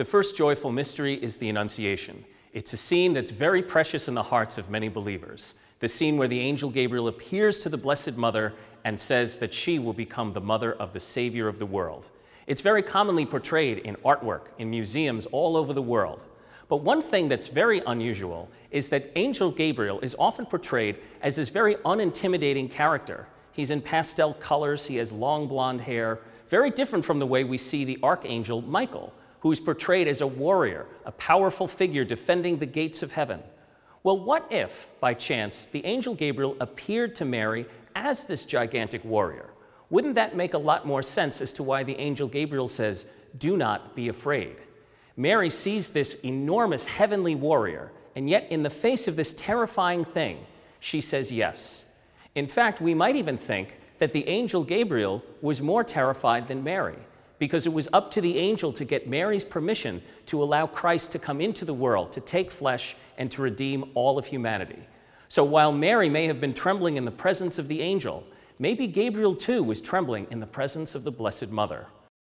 The first joyful mystery is the Annunciation. It's a scene that's very precious in the hearts of many believers. The scene where the angel Gabriel appears to the Blessed Mother and says that she will become the mother of the Savior of the world. It's very commonly portrayed in artwork, in museums all over the world. But one thing that's very unusual is that Angel Gabriel is often portrayed as this very unintimidating character. He's in pastel colors, he has long blonde hair, very different from the way we see the Archangel Michael, who is portrayed as a warrior, a powerful figure defending the gates of heaven. Well, what if, by chance, the angel Gabriel appeared to Mary as this gigantic warrior? Wouldn't that make a lot more sense as to why the angel Gabriel says, Do not be afraid? Mary sees this enormous heavenly warrior, and yet, in the face of this terrifying thing, she says yes. In fact, we might even think that the angel Gabriel was more terrified than Mary because it was up to the angel to get Mary's permission to allow Christ to come into the world, to take flesh, and to redeem all of humanity. So while Mary may have been trembling in the presence of the angel, maybe Gabriel too was trembling in the presence of the Blessed Mother.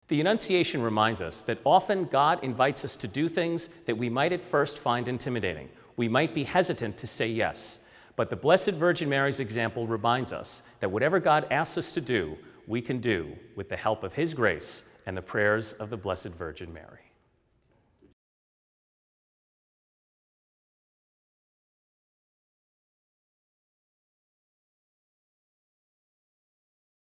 The Annunciation reminds us that often God invites us to do things that we might at first find intimidating. We might be hesitant to say yes. But the Blessed Virgin Mary's example reminds us that whatever God asks us to do, we can do with the help of His grace and the prayers of the Blessed Virgin Mary.